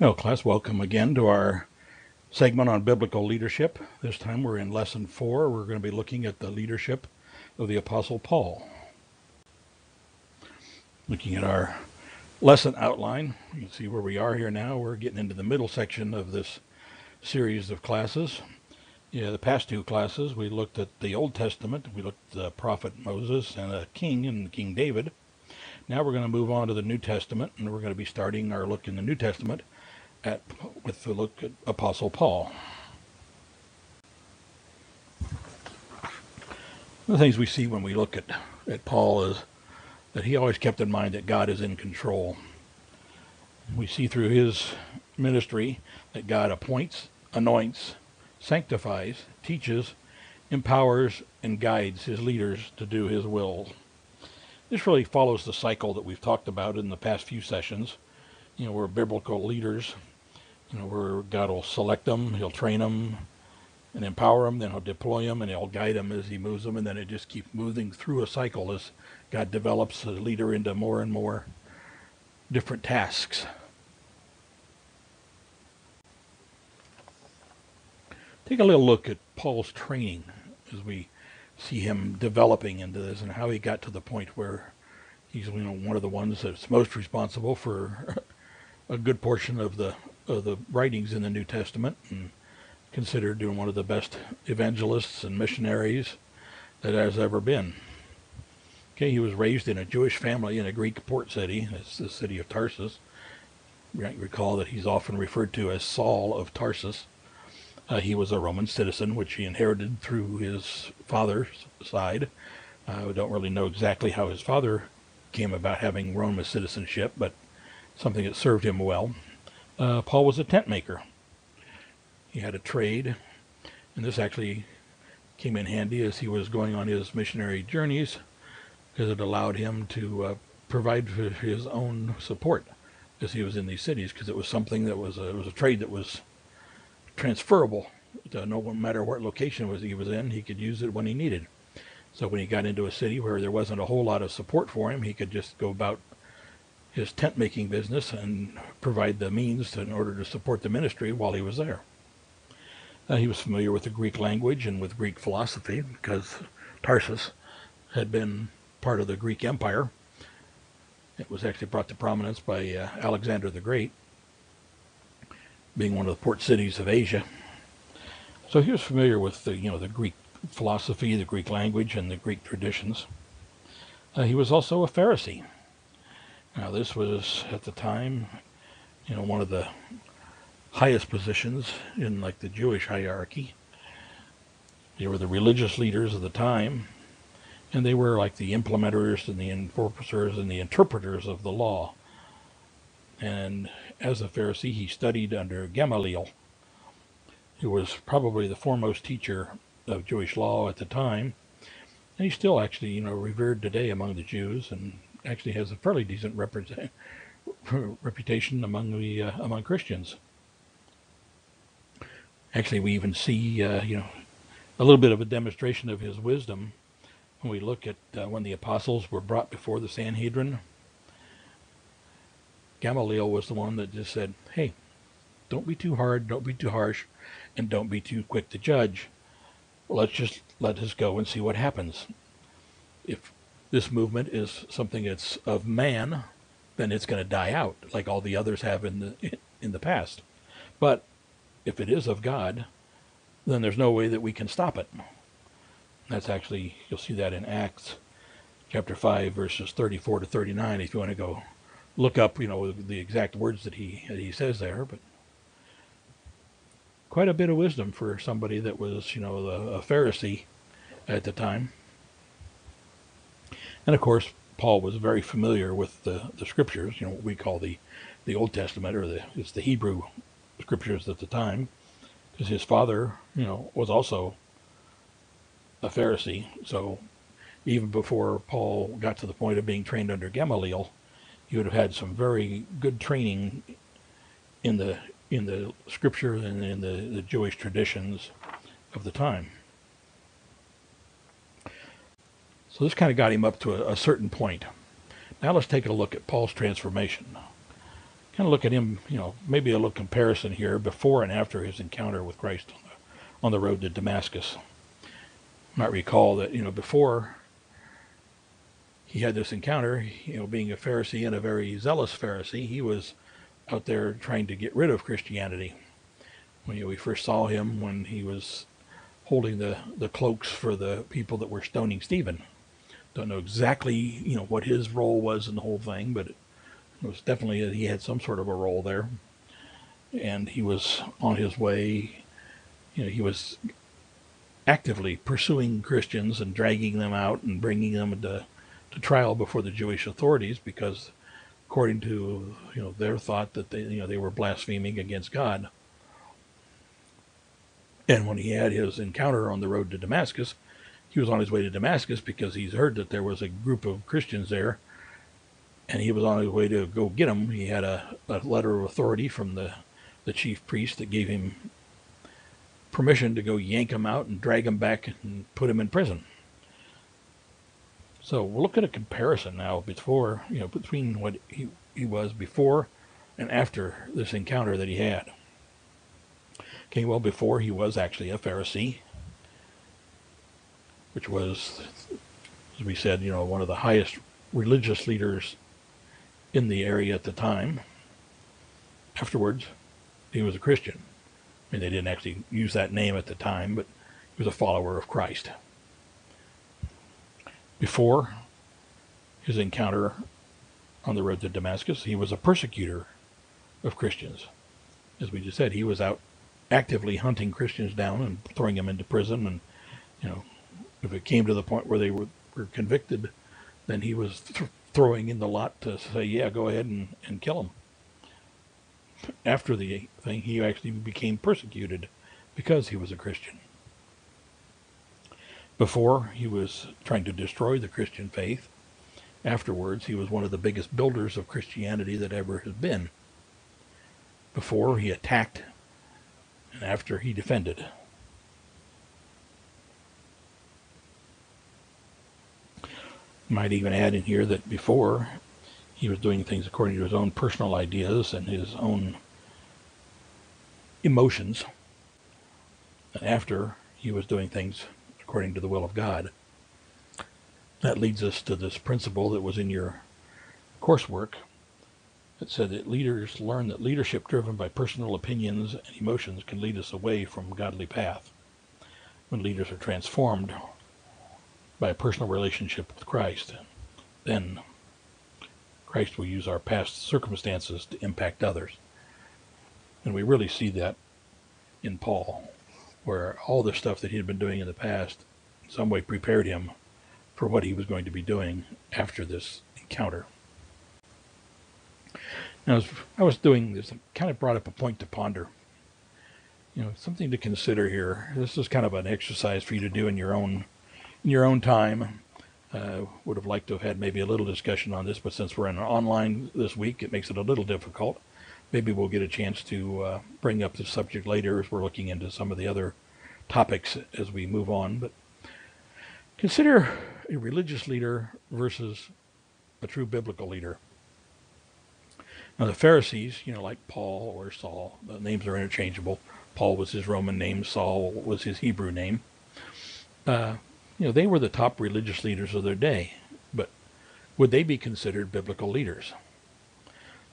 Well, class, welcome again to our segment on biblical leadership. This time we're in lesson four. We're going to be looking at the leadership of the Apostle Paul. Looking at our lesson outline, you can see where we are here now. We're getting into the middle section of this series of classes. Yeah, the past two classes, we looked at the Old Testament. We looked at the prophet Moses and a king and King David. Now we're going to move on to the New Testament, and we're going to be starting our look in the New Testament at with the look at Apostle Paul. One of the things we see when we look at, at Paul is that he always kept in mind that God is in control. We see through his ministry that God appoints, anoints, sanctifies, teaches, empowers, and guides his leaders to do his will. This really follows the cycle that we've talked about in the past few sessions. You know, we're biblical leaders you know, where God will select them, He'll train them and empower them, then He'll deploy them and He'll guide them as He moves them, and then it just keeps moving through a cycle as God develops a leader into more and more different tasks. Take a little look at Paul's training as we see him developing into this and how he got to the point where he's you know one of the ones that's most responsible for a good portion of the of the writings in the New Testament and considered doing one of the best evangelists and missionaries that has ever been. Okay, he was raised in a Jewish family in a Greek port city. It's the city of Tarsus. Recall that he's often referred to as Saul of Tarsus. Uh, he was a Roman citizen, which he inherited through his father's side. Uh, we don't really know exactly how his father came about having Roman citizenship, but something that served him well. Uh, Paul was a tent maker. He had a trade, and this actually came in handy as he was going on his missionary journeys because it allowed him to uh, provide for his own support as he was in these cities because it was something that was a, it was a trade that was transferable. To no matter what location was he was in, he could use it when he needed. So when he got into a city where there wasn't a whole lot of support for him, he could just go about his tent making business and provide the means to, in order to support the ministry while he was there. Uh, he was familiar with the Greek language and with Greek philosophy because Tarsus had been part of the Greek Empire. It was actually brought to prominence by uh, Alexander the Great, being one of the port cities of Asia. So he was familiar with the, you know, the Greek philosophy, the Greek language, and the Greek traditions. Uh, he was also a Pharisee. Now this was at the time, you know, one of the highest positions in like the Jewish hierarchy. They were the religious leaders of the time, and they were like the implementers and the enforcers and the interpreters of the law. And as a Pharisee, he studied under Gamaliel, who was probably the foremost teacher of Jewish law at the time. And he's still actually, you know, revered today among the Jews and actually has a fairly decent represent, reputation among the uh, among Christians. Actually, we even see uh, you know a little bit of a demonstration of his wisdom when we look at uh, when the apostles were brought before the Sanhedrin. Gamaliel was the one that just said, "Hey, don't be too hard, don't be too harsh, and don't be too quick to judge. Let's just let us go and see what happens. If this movement is something that's of man, then it's going to die out, like all the others have in the in the past. But if it is of God, then there's no way that we can stop it. That's actually you'll see that in Acts chapter five, verses thirty-four to thirty-nine. If you want to go look up, you know, the exact words that he that he says there, but quite a bit of wisdom for somebody that was, you know, a Pharisee at the time. And of course, Paul was very familiar with the, the scriptures, you know, what we call the, the Old Testament, or the, it's the Hebrew scriptures at the time, because his father, you know, was also a Pharisee. So even before Paul got to the point of being trained under Gamaliel, he would have had some very good training in the in the scripture and in the, the Jewish traditions of the time. So this kind of got him up to a, a certain point. Now let's take a look at Paul's transformation. kind of look at him, you know, maybe a little comparison here before and after his encounter with Christ on the, on the road to Damascus. You might recall that, you know, before he had this encounter, you know, being a Pharisee and a very zealous Pharisee, he was out there trying to get rid of Christianity. When you know, we first saw him when he was holding the, the cloaks for the people that were stoning Stephen. Don't know exactly, you know, what his role was in the whole thing, but it, was definitely that he had some sort of a role there. And he was on his way, you know, he was actively pursuing Christians and dragging them out and bringing them to, to trial before the Jewish authorities because according to, you know, their thought that they, you know, they were blaspheming against God. And when he had his encounter on the road to Damascus, he was on his way to Damascus because he's heard that there was a group of Christians there and he was on his way to go get him. He had a, a letter of authority from the, the chief priest that gave him permission to go yank him out and drag him back and put him in prison. So we'll look at a comparison now before, you know, between what he, he was before and after this encounter that he had. Okay, well, before he was actually a Pharisee, which was, as we said, you know, one of the highest religious leaders in the area at the time. Afterwards, he was a Christian. I mean, they didn't actually use that name at the time, but he was a follower of Christ. Before his encounter on the road to Damascus, he was a persecutor of Christians. As we just said, he was out actively hunting Christians down and throwing them into prison. And, you know, if it came to the point where they were, were convicted, then he was th- throwing in the lot to say, yeah, go ahead and, and kill him. After the thing, he actually became persecuted because he was a Christian. Before, he was trying to destroy the Christian faith. Afterwards, he was one of the biggest builders of Christianity that ever has been. Before, he attacked, and after, he defended. Might even add in here that before he was doing things according to his own personal ideas and his own emotions. And after he was doing things according to the will of God. That leads us to this principle that was in your coursework that said that leaders learn that leadership driven by personal opinions and emotions can lead us away from godly path. When leaders are transformed by a personal relationship with Christ, then Christ will use our past circumstances to impact others. And we really see that in Paul, where all the stuff that he had been doing in the past in some way prepared him for what he was going to be doing after this encounter. Now, as I was doing this, kind of brought up a point to ponder. You know, something to consider here. This is kind of an exercise for you to do in your own in your own time. Uh, would have liked to have had maybe a little discussion on this, but since we're in online this week, it makes it a little difficult. Maybe we'll get a chance to uh, bring up the subject later as we're looking into some of the other topics as we move on. But consider a religious leader versus a true biblical leader. Now, the Pharisees, you know, like Paul or Saul, the names are interchangeable. Paul was his Roman name, Saul was his Hebrew name. Uh, you know, they were the top religious leaders of their day, but would they be considered biblical leaders?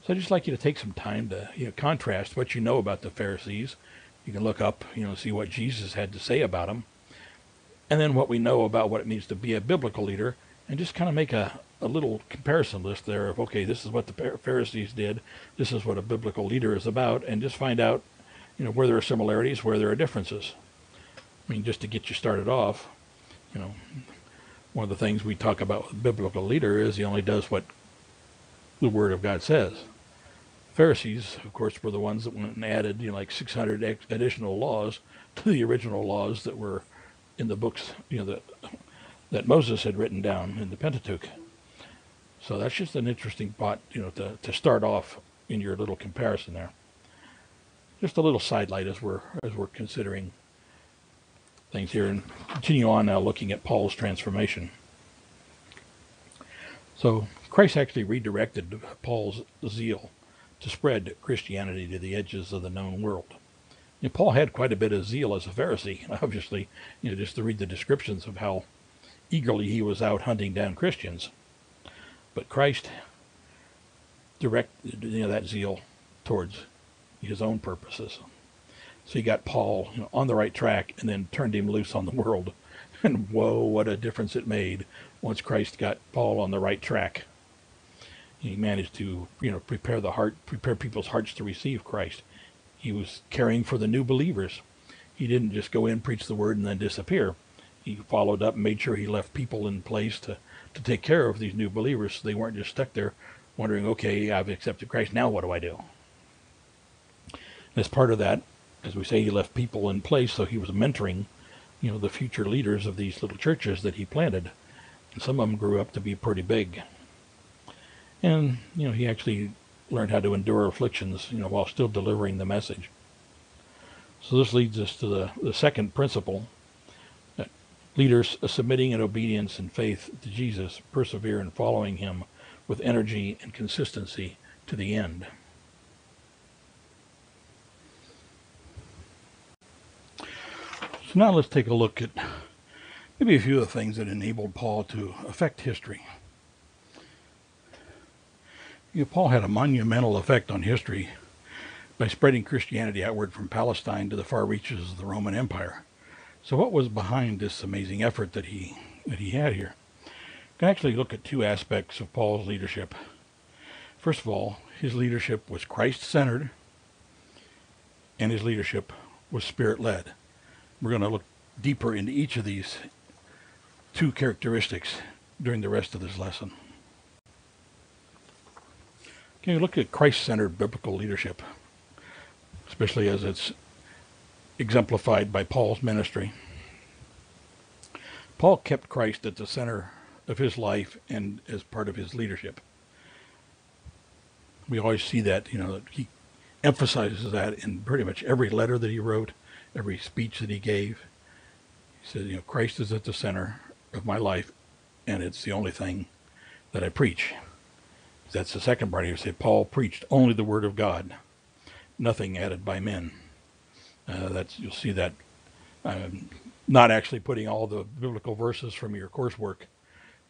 So I'd just like you to take some time to you know, contrast what you know about the Pharisees. You can look up, you know, see what Jesus had to say about them, and then what we know about what it means to be a biblical leader, and just kind of make a, a little comparison list there of, okay, this is what the Pharisees did, this is what a biblical leader is about, and just find out, you know, where there are similarities, where there are differences. I mean, just to get you started off, you know, one of the things we talk about with biblical leader is he only does what the Word of God says. Pharisees, of course, were the ones that went and added, you know, like 600 additional laws to the original laws that were in the books, you know, that that Moses had written down in the Pentateuch. So that's just an interesting part, you know, to, to start off in your little comparison there. Just a little sidelight as we're as we're considering things here and continue on now looking at Paul's transformation. So Christ actually redirected Paul's zeal to spread Christianity to the edges of the known world. You know, Paul had quite a bit of zeal as a Pharisee, obviously, you know, just to read the descriptions of how eagerly he was out hunting down Christians. But Christ directed you know, that zeal towards his own purposes. So he got Paul you know, on the right track and then turned him loose on the world. And whoa, what a difference it made once Christ got Paul on the right track. He managed to, you know, prepare the heart, prepare people's hearts to receive Christ. He was caring for the new believers. He didn't just go in, preach the word, and then disappear. He followed up and made sure he left people in place to, to take care of these new believers so they weren't just stuck there wondering, okay, I've accepted Christ, now what do I do? And as part of that, as we say, he left people in place, so he was mentoring, you know, the future leaders of these little churches that he planted. And some of them grew up to be pretty big. And, you know, he actually learned how to endure afflictions, you know, while still delivering the message. So this leads us to the, the second principle that leaders submitting in obedience and faith to Jesus persevere in following him with energy and consistency to the end. So now let's take a look at maybe a few of the things that enabled Paul to affect history. You know, Paul had a monumental effect on history by spreading Christianity outward from Palestine to the far reaches of the Roman Empire. So what was behind this amazing effort that he that he had here? We can actually look at two aspects of Paul's leadership. First of all, his leadership was Christ-centered and his leadership was spirit-led. We're going to look deeper into each of these two characteristics during the rest of this lesson. Can you look at Christ-centered biblical leadership, especially as it's exemplified by Paul's ministry. Paul kept Christ at the center of his life and as part of his leadership. We always see that, you know, he emphasizes that in pretty much every letter that he wrote every speech that he gave. He said, you know, Christ is at the center of my life, and it's the only thing that I preach. That's the second part. He said, Paul preached only the word of God, nothing added by men. Uh, that's you'll see that. I'm not actually putting all the biblical verses from your coursework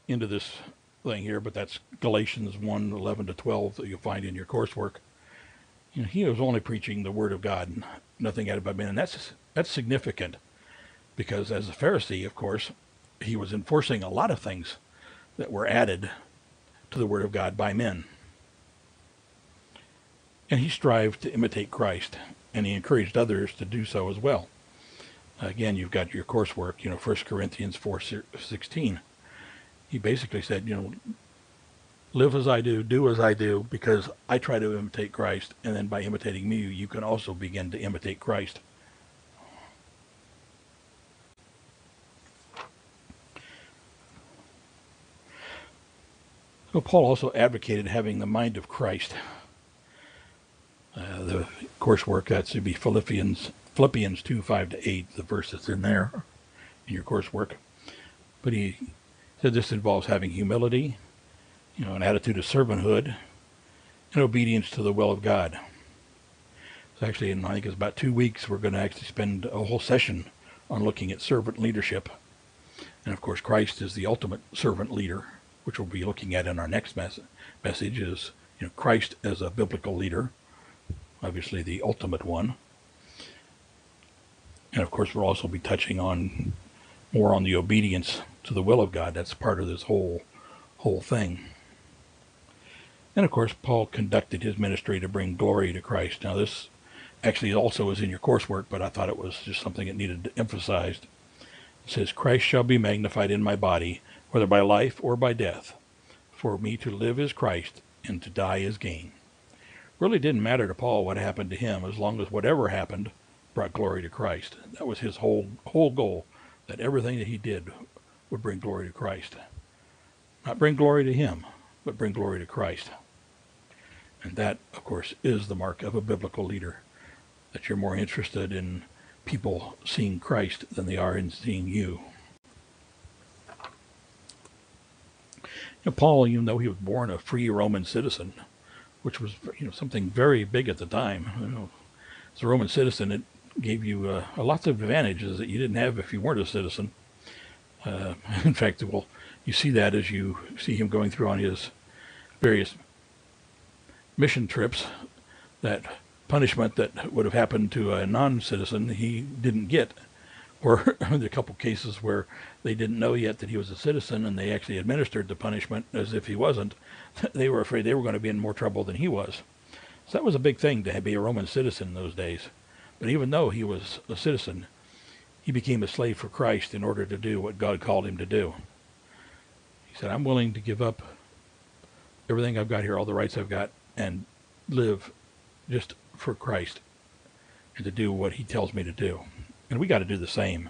into this thing here, but that's Galatians 1, 11 to 12 that you'll find in your coursework. You know, he was only preaching the word of God, and nothing added by men. And that's, that's significant because as a Pharisee, of course, he was enforcing a lot of things that were added to the word of God by men. And he strived to imitate Christ, and he encouraged others to do so as well. Again, you've got your coursework, you know, 1 Corinthians 4.16. He basically said, you know, live as I do, do as I do, because I try to imitate Christ, and then by imitating me, you can also begin to imitate Christ. So Paul also advocated having the mind of Christ. Uh, the coursework that should be Philippians Philippians two five to eight. The verse that's in there in your coursework. But he said this involves having humility, you know, an attitude of servanthood and obedience to the will of God. So actually, in I think it's about two weeks, we're going to actually spend a whole session on looking at servant leadership. And of course, Christ is the ultimate servant leader, which we'll be looking at in our next mes- message. Is you know Christ as a biblical leader, obviously the ultimate one. And of course, we'll also be touching on more on the obedience to the will of God. That's part of this whole whole thing. And of course, Paul conducted his ministry to bring glory to Christ. Now, this actually also is in your coursework, but I thought it was just something that needed to emphasized. It says, Christ shall be magnified in my body, whether by life or by death. For me to live is Christ, and to die is gain. Really didn't matter to Paul what happened to him, as long as whatever happened brought glory to Christ. That was his whole whole goal, that everything that he did would bring glory to Christ. Not bring glory to him, but bring glory to Christ. And that, of course, is the mark of a biblical leader, that you're more interested in people seeing Christ than they are in seeing you. know, Paul, even though he was born a free Roman citizen, which was you know something very big at the time. You know, as a Roman citizen, it gave you uh, lots of advantages that you didn't have if you weren't a citizen. Uh, in fact, well, you see that as you see him going through on his various mission trips. That punishment that would have happened to a non-citizen, he didn't get. Or a couple cases where they didn't know yet that he was a citizen, and they actually administered the punishment as if he wasn't. They were afraid they were going to be in more trouble than he was. So that was a big thing to be a Roman citizen in those days. But even though he was a citizen, he became a slave for Christ in order to do what God called him to do. He said, I'm willing to give up everything I've got here, all the rights I've got, and live just for Christ and to do what he tells me to do. And we got to do the same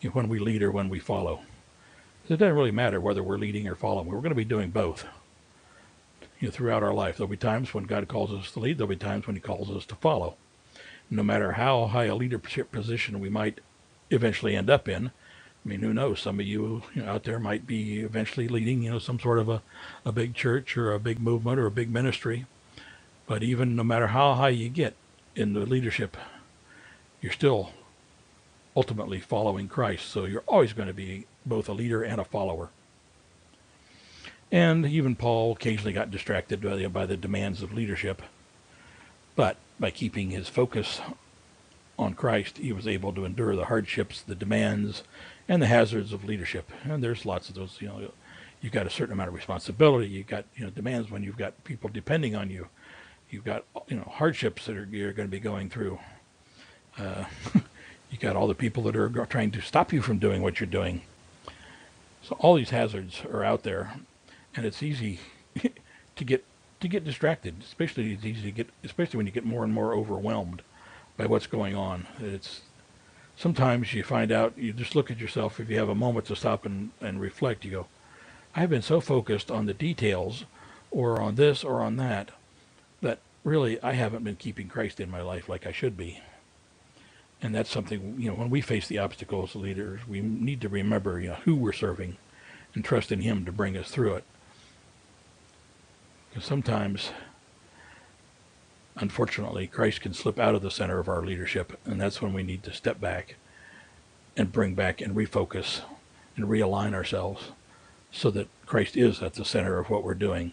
you know, when we lead or when we follow. It doesn't really matter whether we're leading or following. We're going to be doing both you know, throughout our life. There'll be times when God calls us to lead. There'll be times when he calls us to follow. No matter how high a leadership position we might eventually end up in. I mean, who knows? Some of you, you know, out there might be eventually leading, you know, some sort of a, a big church or a big movement or a big ministry. But even no matter how high you get in the leadership, you're still ultimately following Christ. So you're always going to be both a leader and a follower. And even Paul occasionally got distracted by the, by the demands of leadership. But by keeping his focus on Christ, he was able to endure the hardships, the demands, and the hazards of leadership. And there's lots of those. You know, you've got a certain amount of responsibility. You've got you know demands when you've got people depending on you. You've got you know hardships that are, you're going to be going through. Uh, you've got all the people that are trying to stop you from doing what you're doing. So all these hazards are out there, and it's easy to get to get distracted. Especially it's easy to get, especially when you get more and more overwhelmed by what's going on. It's sometimes you find out, you just look at yourself, if you have a moment to stop and, and reflect, you go, I've been so focused on the details or on this or on that really I haven't been keeping Christ in my life like I should be. And that's something, you know, when we face the obstacles as leaders, we need to remember, you know, who we're serving and trust in Him to bring us through it. Because sometimes unfortunately, Christ can slip out of the center of our leadership, and that's when we need to step back and bring back and refocus and realign ourselves so that Christ is at the center of what we're doing.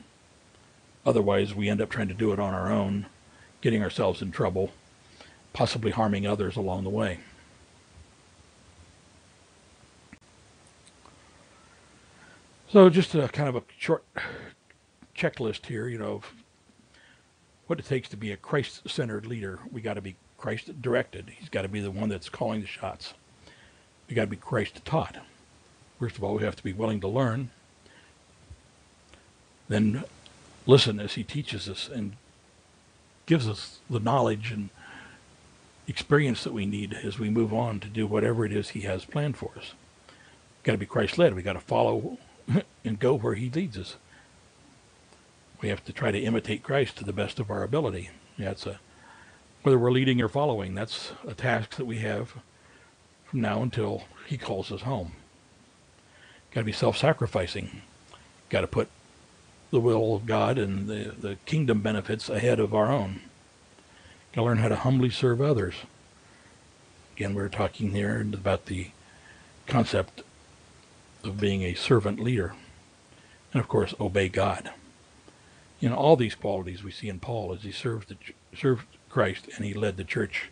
Otherwise, we end up trying to do it on our own, getting ourselves in trouble, possibly harming others along the way. So just a kind of a short checklist here, you know, what it takes to be a Christ-centered leader. We got to be Christ-directed. He's got to be the one that's calling the shots. We got to be Christ-taught. First of all, we have to be willing to learn. Then listen as he teaches us and gives us the knowledge and experience that we need as we move on to do whatever it is he has planned for us. We've got to be Christ-led. We've got to follow and go where he leads us we have to try to imitate Christ to the best of our ability. That's a whether we're leading or following. That's a task that we have from now until He calls us home. Got to be self-sacrificing. Got to put the will of God and the, the kingdom benefits ahead of our own. Got to learn how to humbly serve others. Again, we're talking here about the concept of being a servant leader. And of course, obey God you know, all these qualities we see in Paul as he served the, served Christ and he led the church,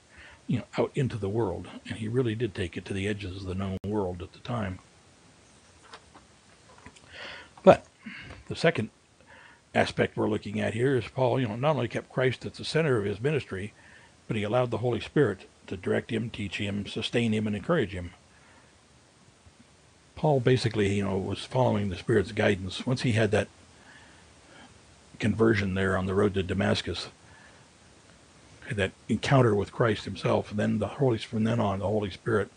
you know, out into the world, and he really did take it to the edges of the known world at the time. But the second aspect we're looking at here is Paul, you know, not only kept Christ at the center of his ministry, but he allowed the Holy Spirit to direct him, teach him, sustain him, and encourage him. Paul basically, you know, was following the Spirit's guidance. Once he had that conversion there on the road to Damascus, that encounter with Christ Himself, then the Holy from then on, the Holy Spirit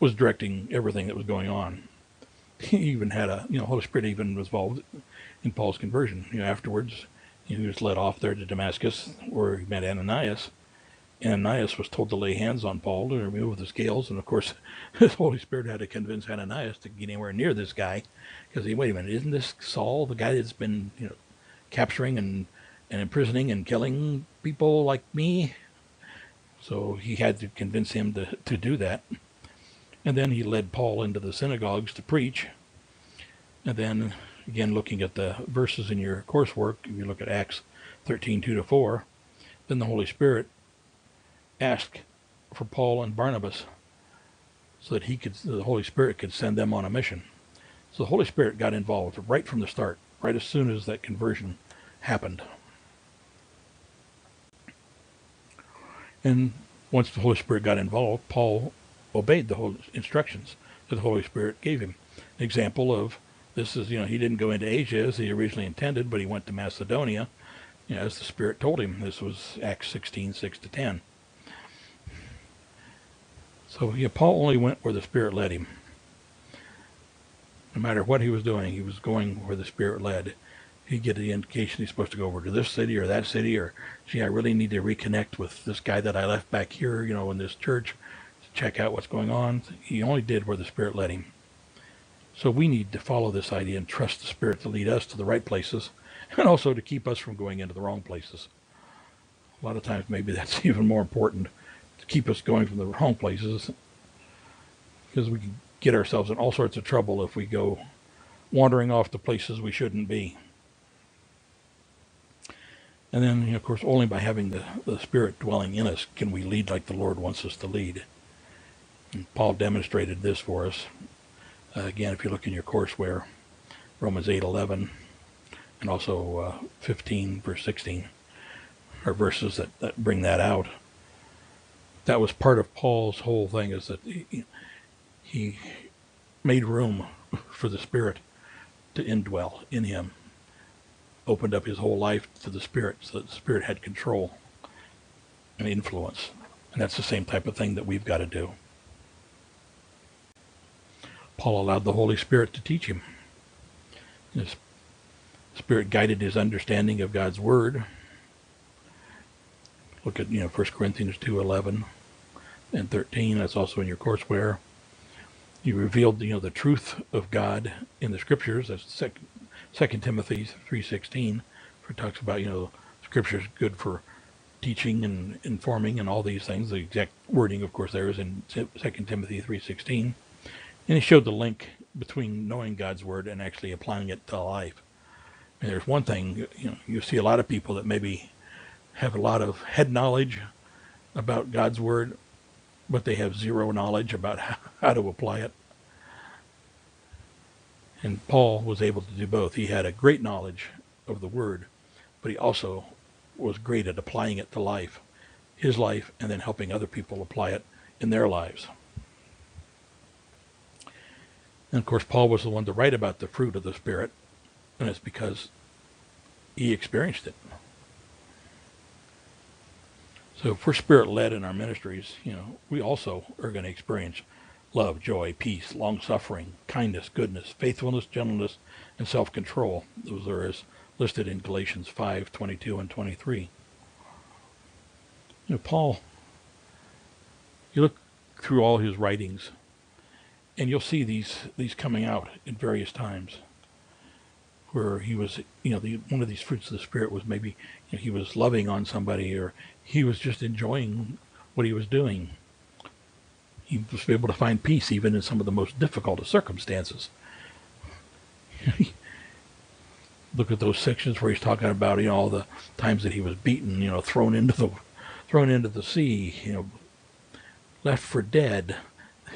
was directing everything that was going on. He even had a, you know, Holy Spirit even was involved in Paul's conversion. You know, afterwards, you know, he was led off there to Damascus, where he met Ananias. Ananias was told to lay hands on Paul to remove the scales, and of course, the Holy Spirit had to convince Ananias to get anywhere near this guy, because he, wait a minute, isn't this Saul, the guy that's been, you know, capturing and and imprisoning and killing people like me. So he had to convince him to, to do that. And then he led Paul into the synagogues to preach. And then, again, looking at the verses in your coursework, if you look at Acts 13, 2 to 4, then the Holy Spirit asked for Paul and Barnabas so that he could, the Holy Spirit could send them on a mission. So the Holy Spirit got involved right from the start, right as soon as that conversion happened. And once the Holy Spirit got involved, Paul obeyed the whole instructions that the Holy Spirit gave him. An example of this is, you know, he didn't go into Asia as he originally intended, but he went to Macedonia, you know, as the Spirit told him. This was Acts 16, 6 to 10. So yeah, Paul only went where the Spirit led him. No matter what he was doing, he was going where the Spirit led he'd get the indication he's supposed to go over to this city or that city, or gee, I really need to reconnect with this guy that I left back here, you know, in this church check out what's going on. He only did where the Spirit led him. So we need to follow this idea and trust the Spirit to lead us to the right places and also to keep us from going into the wrong places. A lot of times, maybe that's even more important to keep us going from the wrong places because we can get ourselves in all sorts of trouble if we go wandering off to places we shouldn't be. And then, of course, only by having the, the Spirit dwelling in us can we lead like the Lord wants us to lead. And Paul demonstrated this for us. Uh, again, if you look in your courseware, Romans 8:11, and also uh, 15 verse 16 are verses that, that bring that out. That was part of Paul's whole thing is that he, he made room for the Spirit to indwell in him opened up his whole life to the Spirit so that the Spirit had control and influence. And that's the same type of thing that we've got to do. Paul allowed the Holy Spirit to teach him. His Spirit guided his understanding of God's Word. Look at, you know, 1 Corinthians 2.11 and 13. That's also in your courseware. He revealed, you know, the truth of God in the Scriptures. That's second Second Timothy three sixteen, where it talks about you know Scripture is good for teaching and informing and all these things. The exact wording, of course, there is in Second Timothy three sixteen, and he showed the link between knowing God's word and actually applying it to life. And there's one thing you know you see a lot of people that maybe have a lot of head knowledge about God's word, but they have zero knowledge about how to apply it. And Paul was able to do both. He had a great knowledge of the word, but he also was great at applying it to life, his life, and then helping other people apply it in their lives. And of course, Paul was the one to write about the fruit of the Spirit, and it's because he experienced it. So if we're spirit led in our ministries, you know, we also are going to experience love, joy, peace, long suffering, kindness, goodness, faithfulness, gentleness, and self control. Those are as listed in Galatians 5 22 and 23. You know, Paul, you look through all his writings, and you'll see these, these coming out at various times where he was, you know, the, one of these fruits of the Spirit was maybe you know, he was loving on somebody or he was just enjoying what he was doing he was able to find peace even in some of the most difficult of circumstances. Look at those sections where he's talking about you know all the times that he was beaten, you know, thrown into the thrown into the sea, you know, left for dead.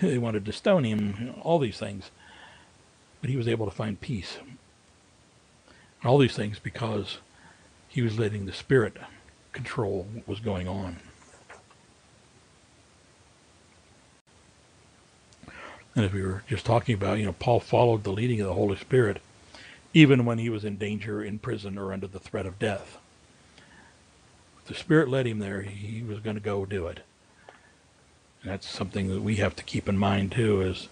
They wanted to stone him, all these things. But he was able to find peace. All these things because he was letting the Spirit control what was going on. And as we were just talking about, you know, Paul followed the leading of the Holy Spirit even when he was in danger, in prison, or under the threat of death. If the Spirit led him there, he was going to go do it. That's something that we have to keep in mind too is,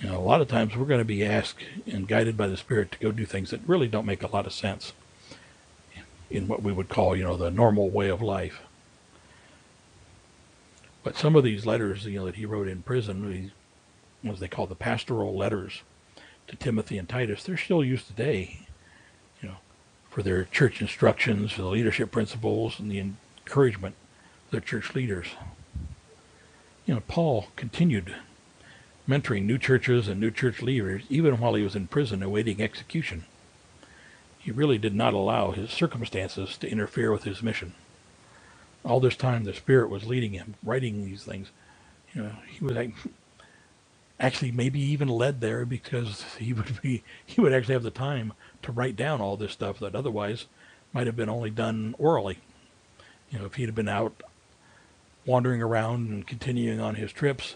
you know, a lot of times we're going to be asked and guided by the Spirit to go do things that really don't make a lot of sense in what we would call, you know, the normal way of life. But some of these letters, you know, that he wrote in prison, what they call the pastoral letters to Timothy and Titus, they're still used today. You know, for their church instructions, for the leadership principles, and the encouragement of their church leaders. You know, Paul continued mentoring new churches and new church leaders even while he was in prison awaiting execution. He really did not allow his circumstances to interfere with his mission. All this time, the Spirit was leading him, writing these things. You know, he was actually maybe even led there because he would be he would actually have the time to write down all this stuff that otherwise might have been only done orally. You know, if he'd have been out wandering around and continuing on his trips,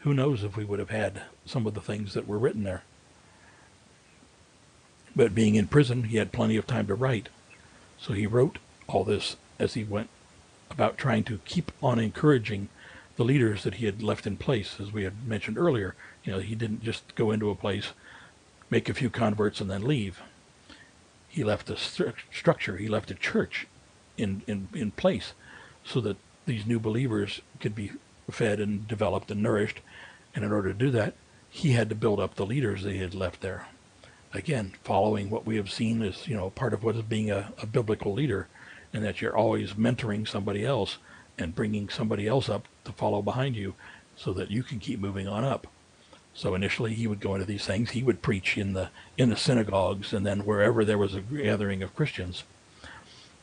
who knows if we would have had some of the things that were written there. But being in prison, he had plenty of time to write. So he wrote all this as he went about trying to keep on encouraging the leaders that he had left in place, as we had mentioned earlier. You know, he didn't just go into a place, make a few converts, and then leave. He left a stru- structure, he left a church in, in, in place so that these new believers could be fed and developed and nourished. And in order to do that, he had to build up the leaders that he had left there. Again, following what we have seen as, you know, part of what is being a, a biblical leader, and that you're always mentoring somebody else and bringing somebody else up to follow behind you so that you can keep moving on up. So initially he would go into these things. He would preach in the in the synagogues and then wherever there was a gathering of Christians.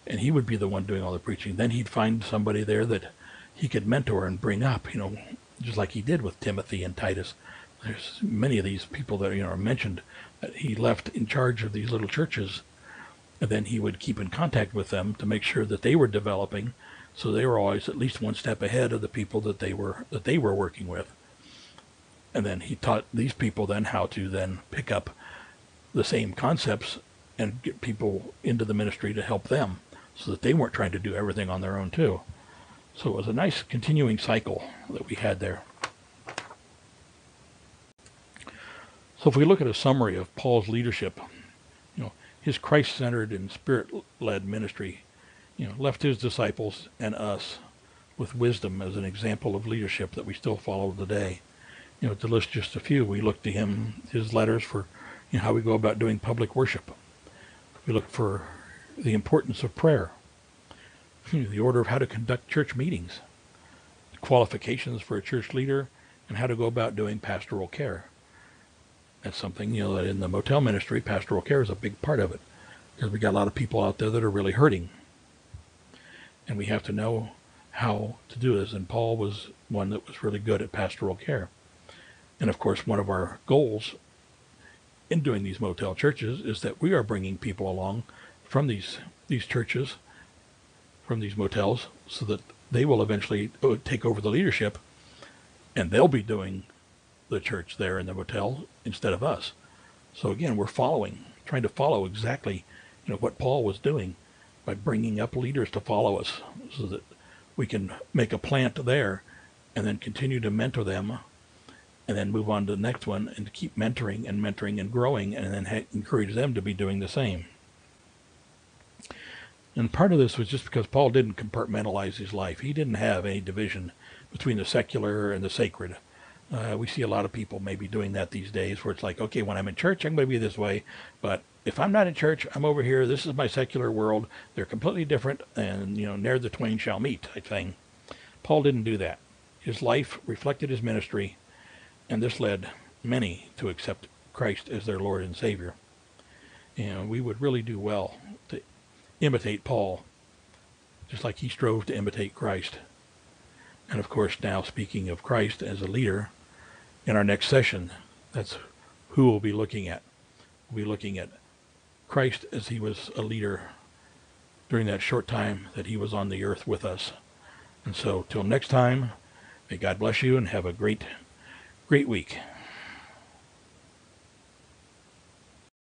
And he would be the one doing all the preaching. Then he'd find somebody there that he could mentor and bring up, you know, just like he did with Timothy and Titus. There's many of these people that you know are mentioned that he left in charge of these little churches, and then he would keep in contact with them to make sure that they were developing, so they were always at least one step ahead of the people that they were that they were working with. And then he taught these people then how to then pick up the same concepts and get people into the ministry to help them, so that they weren't trying to do everything on their own too. So it was a nice continuing cycle that we had there. So if we look at a summary of Paul's leadership, you know, his Christ-centered and spirit-led ministry, you know, left his disciples and us with wisdom as an example of leadership that we still follow today. You know, to list just a few, we look to him, his letters for you know, how we go about doing public worship. We look for the importance of prayer the order of how to conduct church meetings, the qualifications for a church leader, and how to go about doing pastoral care. That's something, you know, that in the motel ministry, pastoral care is a big part of it because we got a lot of people out there that are really hurting. And we have to know how to do this. And Paul was one that was really good at pastoral care. And of course, one of our goals in doing these motel churches is that we are bringing people along from these these churches from these motels so that they will eventually uh, take over the leadership and they'll be doing the church there in the motel instead of us. So again, we're following, trying to follow exactly, you know, what Paul was doing by bringing up leaders to follow us so that we can make a plant there and then continue to mentor them and then move on to the next one and keep mentoring and mentoring and growing and then ha- encourage them to be doing the same. And part of this was just because Paul didn't compartmentalize his life. He didn't have any division between the secular and the sacred. Uh, we see a lot of people maybe doing that these days where it's like, okay, when I'm in church, I'm going to be this way. But if I'm not in church, I'm over here. This is my secular world. They're completely different. And, you know, ne'er the twain shall meet type thing. Paul didn't do that. His life reflected his ministry. And this led many to accept Christ as their Lord and Savior. And we would really do well imitate Paul, just like he strove to imitate Christ. And of course, now speaking of Christ as a leader, in our next session, that's who we'll be looking at. We'll be looking at Christ as he was a leader during that short time that he was on the earth with us. And so, till next time, may God bless you and have a great, great week.